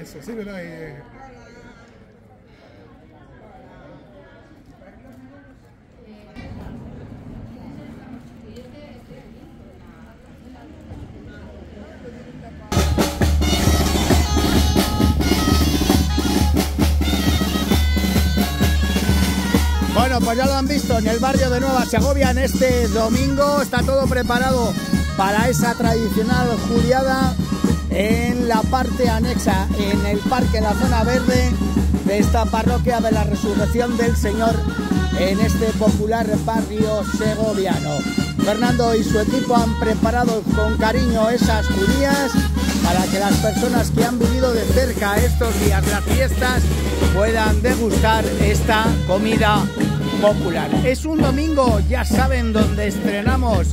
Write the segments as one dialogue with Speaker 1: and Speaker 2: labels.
Speaker 1: Eso, sí, ¿verdad? Eh,
Speaker 2: Bueno, pues ya lo han visto en el barrio de Nueva Segovia en este domingo. Está todo preparado para esa tradicional juliada en la parte anexa, en el parque, en la zona verde de esta parroquia de la Resurrección del Señor en este popular barrio segoviano. Fernando y su equipo han preparado con cariño esas judías para que las personas que han vivido de cerca estos días las fiestas puedan degustar esta comida popular. Es un domingo, ya saben, donde estrenamos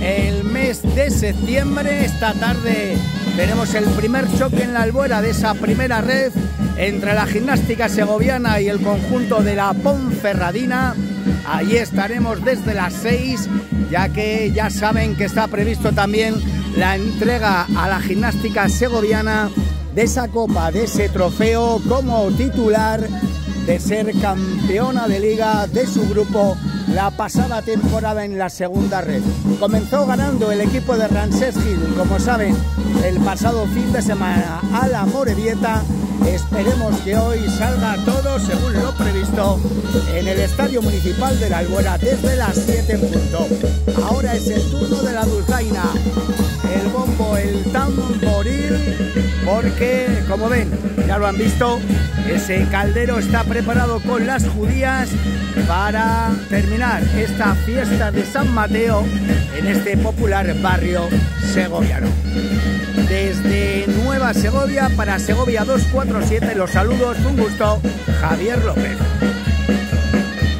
Speaker 2: el mes de septiembre. Esta tarde tenemos el primer choque en la albuera de esa primera red entre la gimnástica segoviana y el conjunto de la Ponferradina. Allí estaremos desde las 6, ya que ya saben que está previsto también la entrega a la gimnástica segoviana de esa copa, de ese trofeo como titular de ser campeona de liga de su grupo la pasada temporada en la segunda red. Comenzó ganando el equipo de Ramsés Gil, como saben, el pasado fin de semana a la Morevieta. Esperemos que hoy salga todo según lo previsto en el Estadio Municipal de la Albuera desde las 7 en punto. Ahora es el turno de la dulzaina, el bombo, el tamboril, porque como ven, ya lo han visto, ese caldero está preparado con las judías para terminar esta fiesta de San Mateo en este popular barrio segoviano. Desde Nueva Segovia para Segovia 247 los saludos, un gusto, Javier López.